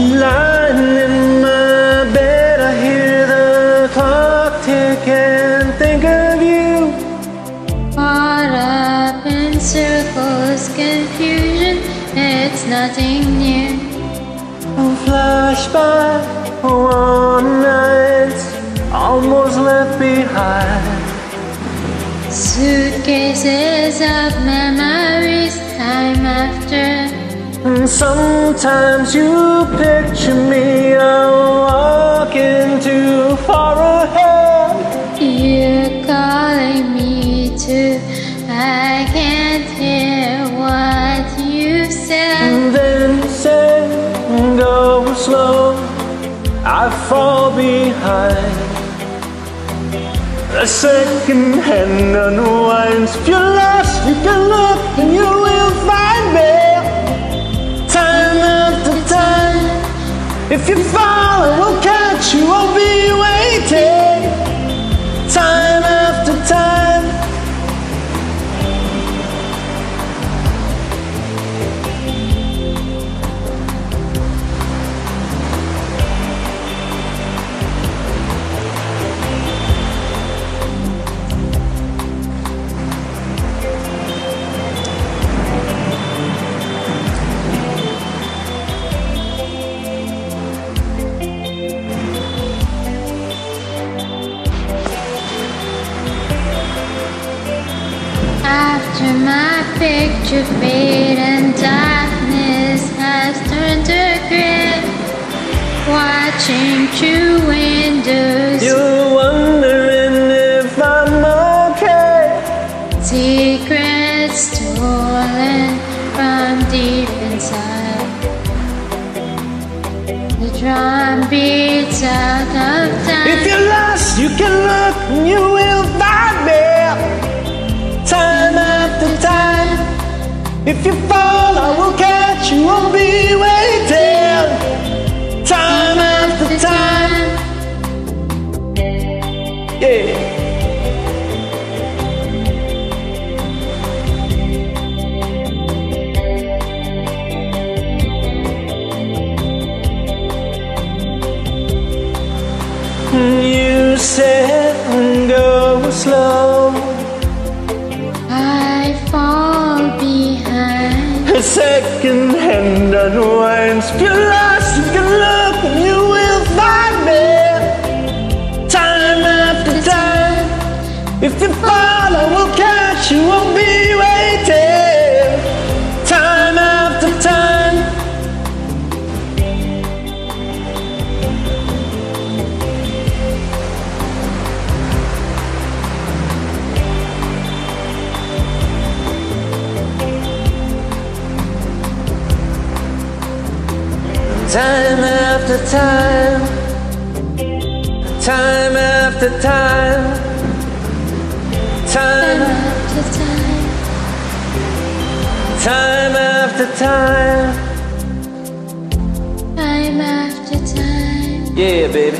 Lying in my bed, I hear the clock tick and think of you. Caught up in circles, confusion, it's nothing new. Flash by one night, almost left behind. Suitcases of memories, time after. Sometimes you picture me walking too far ahead. You're calling me to. I can't hear what you said. And then say, go slow, I fall behind. A second hand unwinds. If you're lost, you can look and you If you fall, I will catch you. After my picture fade and darkness has turned to gray, watching through windows, You're wondering if I'm okay. secrets stolen from deep inside. The drum beats out of time If you're lost, you can look and you will slow. I fall behind. A second hand unwinds. If you're lost, you can look and you will find me. Time after time. If you fall, I will catch you. I'll be waiting. Time after time, time after time, time, After time, time after time. time after time. Yeah, baby.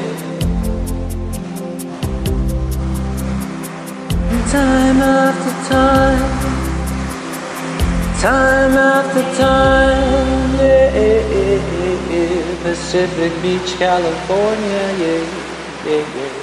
Time after time, time after time. Pacific Beach, California. Yeah, yeah, yeah.